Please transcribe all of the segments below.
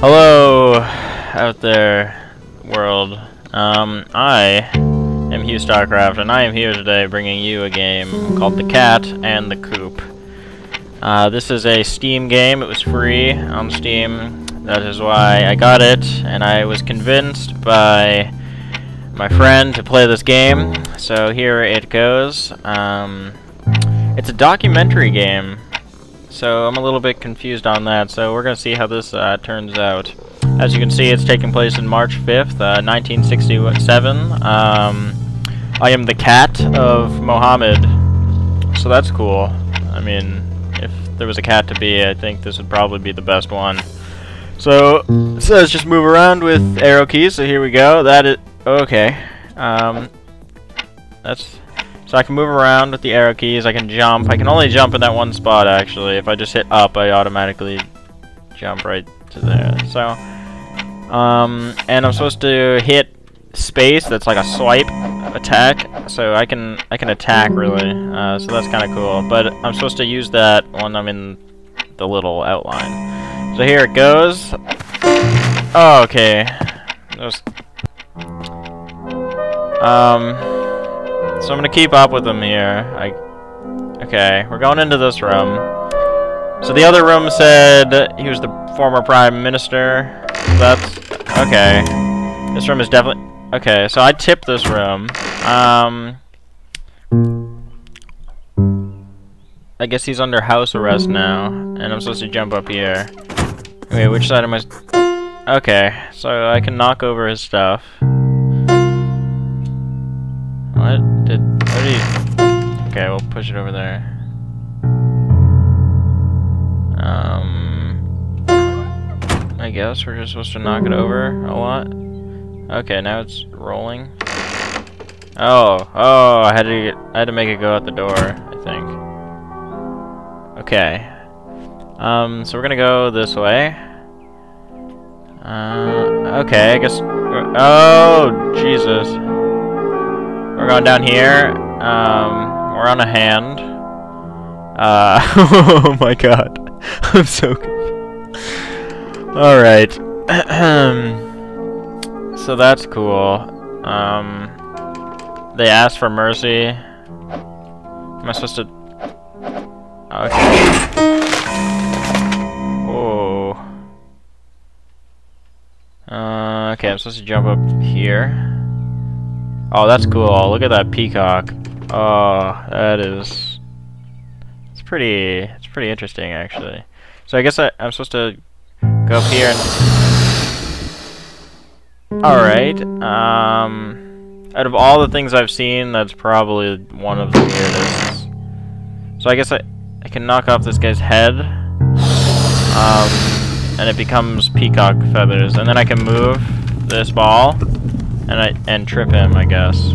Hello, out there, world. Um, I am Hugh Starcraft, and I am here today bringing you a game called The Cat and the Coup. Uh, this is a Steam game. It was free on Steam. That is why I got it, and I was convinced by my friend to play this game. So here it goes. Um, it's a documentary game, so I'm a little bit confused on that. So we're gonna see how this uh, turns out. As you can see, it's taking place in March 5th, uh, 1967. Um, I am the cat of Mohammed, so that's cool. I mean, if there was a cat to be, I think this would probably be the best one. So, let's just move around with arrow keys, so here we go. That is, okay. Um, that's so I can move around with the arrow keys, I can jump. I can only jump in that one spot, actually. If I just hit up, I automatically jump right to there. So, um, and I'm supposed to hit space, that's like a swipe attack, so I can I can attack, really. Uh, so that's kind of cool. But I'm supposed to use that when I'm in the little outline. So here it goes. Oh, okay. There's, um... So I'm gonna keep up with him here. I, okay, we're going into this room. So the other room said he was the former prime minister. That's okay. This room is definitely okay. So I tipped this room. Um, I guess he's under house arrest now, and I'm supposed to jump up here. Wait, which side am I? Okay, so I can knock over his stuff. What? Okay, we'll push it over there. Um, I guess we're just supposed to knock it over a lot. Okay, now it's rolling. Oh, oh! I had to get, I had to make it go out the door. I think. Okay. Um, so we're gonna go this way. Uh, okay, I guess. Oh, Jesus. We're going down here. Um, we're on a hand. Uh, oh my god. I'm so. Alright. so that's cool. Um, they asked for mercy. Am I supposed to... Okay. Whoa. Uh, okay, I'm supposed to jump up here. Oh, that's cool. Look at that peacock. Oh, that is... It's pretty... It's pretty interesting, actually. So I guess I, I'm supposed to go up here and... Alright, um... Out of all the things I've seen, that's probably one of the weirdest. So I guess I, I can knock off this guy's head. Um, and it becomes peacock feathers. And then I can move this ball and I and trip him, I guess.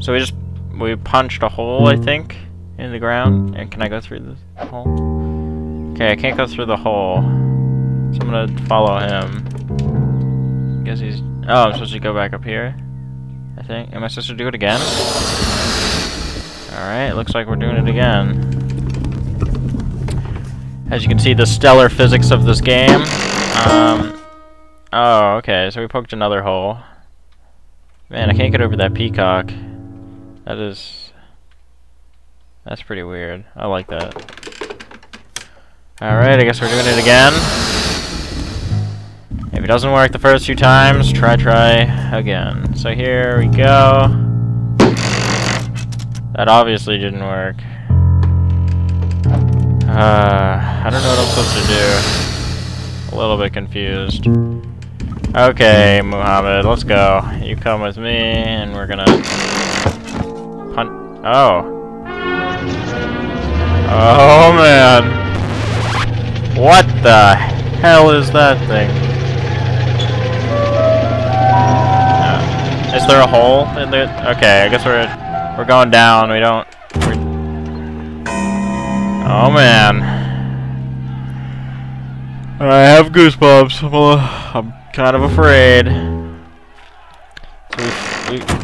So we just we punched a hole, I think, in the ground. And can I go through this hole? Okay, I can't go through the hole. So I'm gonna follow him. Guess he's Oh, I'm supposed to go back up here. I think. Am I supposed to do it again? Alright, looks like we're doing it again. As you can see, the stellar physics of this game. Um, Oh, okay, so we poked another hole. Man, I can't get over that peacock. That is... That's pretty weird. I like that. Alright, I guess we're doing it again. If it doesn't work the first few times, try, try again. So here we go. That obviously didn't work. Uh, I don't know what I'm supposed to do. A little bit confused. Okay, Muhammad, let's go. You come with me, and we're gonna... Oh. Oh, man. What the hell is that thing? Uh, is there a hole in there? Okay, I guess we're we're going down. We don't... Oh, man. I have goosebumps. I'm kind of afraid. So we, we,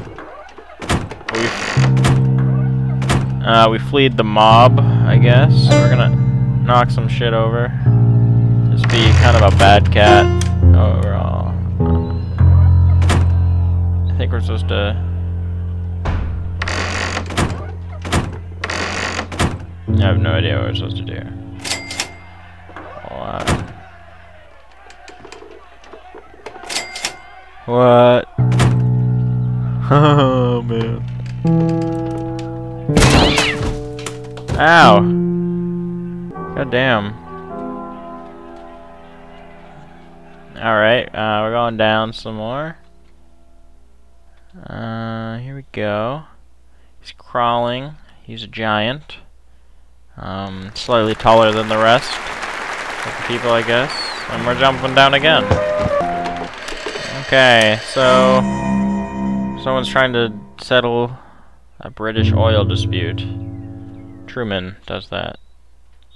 uh, we fleed the mob, I guess. We're gonna, knock some shit over. Just be kind of a bad cat overall. I think we're supposed to... I have no idea what we're supposed to do. What? What? Alright, uh, we're going down some more. Uh, here we go. He's crawling. He's a giant. Um, slightly taller than the rest of the people, I guess. And we're jumping down again. Okay, so... Someone's trying to settle a British oil dispute. Truman does that.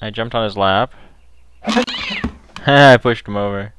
I jumped on his lap. I pushed him over.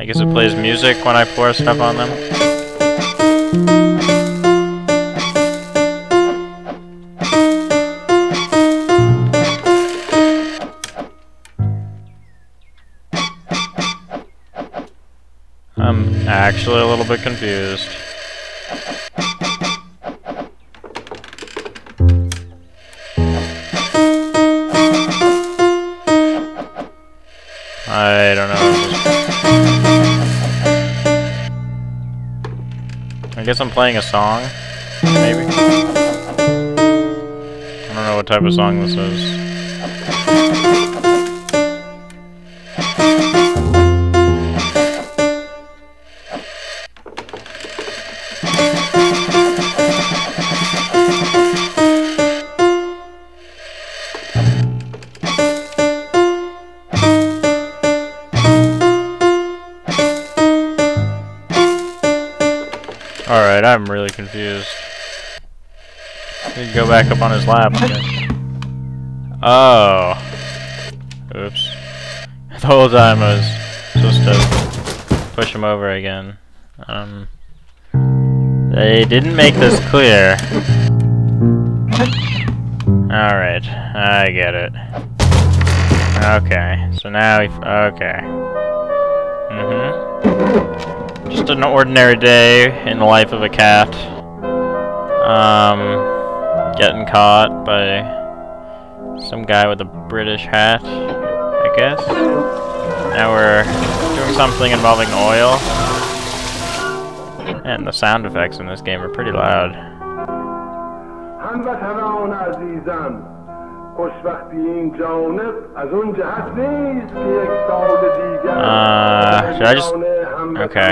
I guess it plays music when I pour stuff on them. I'm actually a little bit confused. Guess I'm playing a song, maybe? I don't know what type of song this is. Confused. Need to go back up on his lap. Oh. Oops. The whole time I was supposed to push him over again. Um, they didn't make this clear. Alright, I get it. Okay, so now we... okay. Mm-hmm. Just an ordinary day in the life of a cat Um, getting caught by some guy with a British hat, I guess. Now we're doing something involving oil. And the sound effects in this game are pretty loud. هموطنان عزیزم خوشبختی این جانب از اون جهت نیست که یک سال دیگر Uh, should I just... Okay.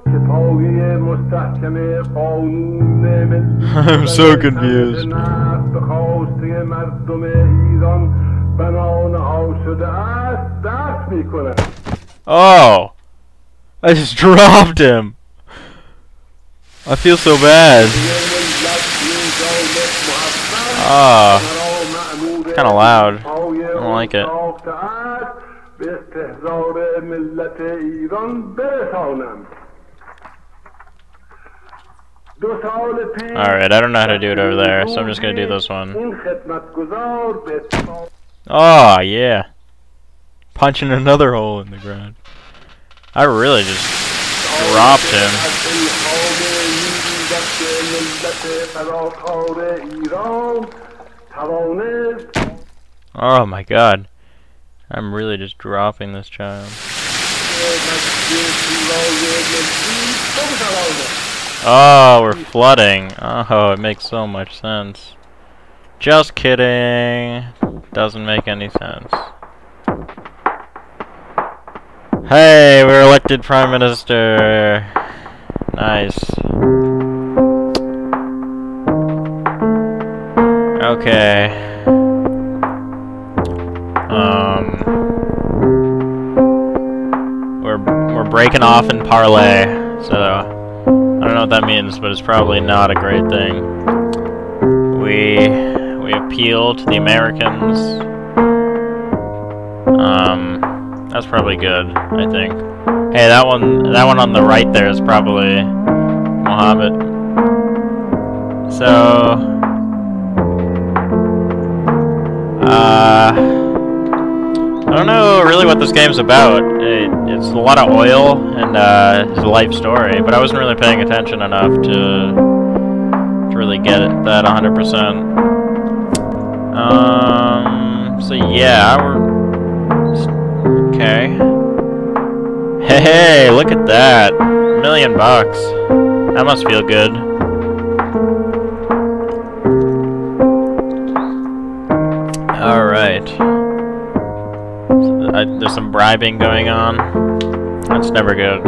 به پایان رسانیده و چنین روز پر افتخاری را که پایه مستحکم قانون ملی I'm so confused. به خواسته مردم ایران بنانها شده است دست می کند Oh! I just dropped him! I feel so bad. Ah, kind of loud. I don't like it. به استحضار ملت ایران برسانم دو سال پیش Alright, I don't know how to do it over there, so I'm just gonna do this one. Oh, yeah. Punching another hole in the ground. I really just dropped him. Oh my god. I'm really just dropping this child. Oh, we're flooding. Oh, it makes so much sense. Just kidding. Doesn't make any sense. Hey, we're elected Prime Minister. Nice. Okay. Um, we're we're breaking off in parlay, so know what that means, but it's probably not a great thing. We we appeal to the Americans. Um, that's probably good, I think. Hey, that one that one on the right there is probably Mohammed. So, uh. I don't know really what this game's about. It, it's a lot of oil and uh, his life story, but I wasn't really paying attention enough to to really get it, that 100%. Um, so yeah, we're okay. Hey, hey, look at that, a million bucks. That must feel good. I, there's some bribing going on. That's never good.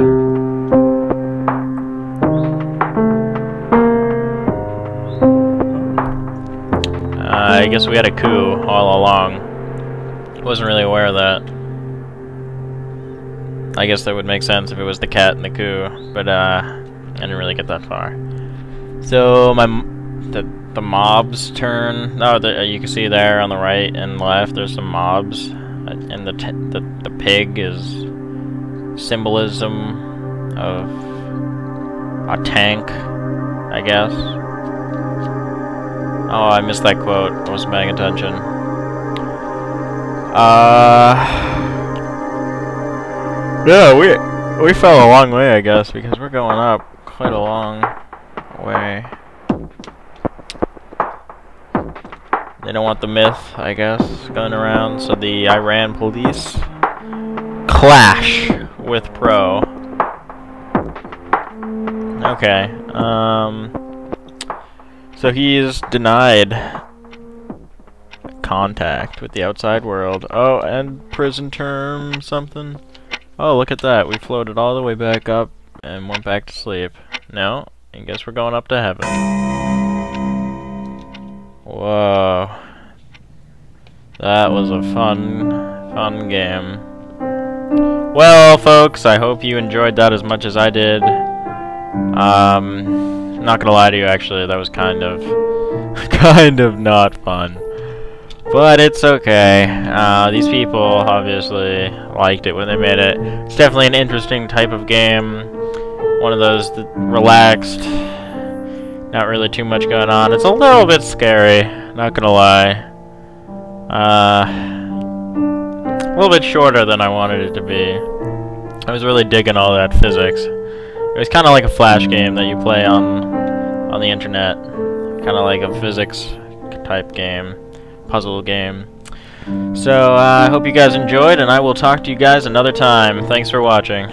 Uh, I guess we had a coup all along. Wasn't really aware of that. I guess that would make sense if it was the cat and the coup, but uh, I didn't really get that far. So my the the mob's turn. Oh, the, you can see there on the right and left. There's some mobs and the, the the pig is symbolism of a tank, I guess. Oh, I missed that quote. I wasn't paying attention. Uh, yeah, we we fell a long way, I guess, because we're going up quite a long way. They don't want the myth, I guess, going around, so the Iran police clash with Pro. Okay, um... So he's denied contact with the outside world. Oh, and prison term something. Oh, look at that. We floated all the way back up and went back to sleep. No, I guess we're going up to heaven. Whoa. That was a fun, fun game. Well, folks, I hope you enjoyed that as much as I did. Um, not gonna lie to you, actually, that was kind of, kind of not fun. But it's okay. Uh, these people obviously liked it when they made it. It's definitely an interesting type of game. One of those relaxed, not really too much going on. It's a little bit scary, not gonna lie. Uh, a little bit shorter than I wanted it to be. I was really digging all that physics. It was kind of like a flash game that you play on on the internet. Kind of like a physics type game, puzzle game. So, uh, I hope you guys enjoyed, and I will talk to you guys another time. Thanks for watching.